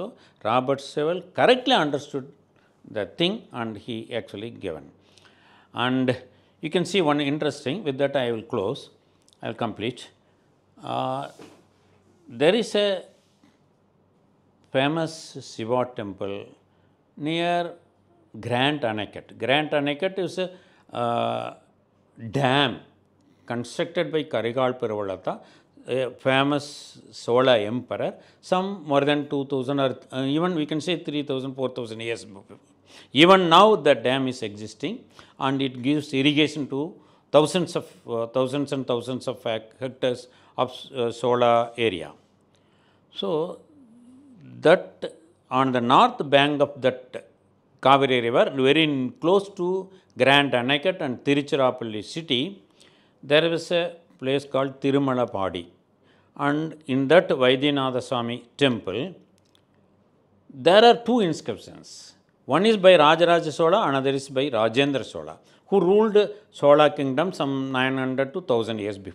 So Robert Sewell correctly understood the thing and he actually given. And you can see one interesting, with that I will close, I will complete. Uh, there is a famous Shiva temple near Grand Anicut. Grand Anicut is a uh, dam constructed by Karikal Peruvalata, a famous Sola emperor, some more than 2000 or uh, even we can say 3000, 4000 years. Even now the dam is existing and it gives irrigation to thousands of uh, thousands and thousands of hectares of uh, area. So that on the north bank of that Kaveri river, very close to Grand Anicut and Tiruchirappalli city, there was a place called Tirumalapadi. And in that Vaidyanatha Swami temple, there are two inscriptions. One is by Rajaraja Sola, another is by Rajendra Sola, who ruled Sola kingdom some 900 to 1000 years before.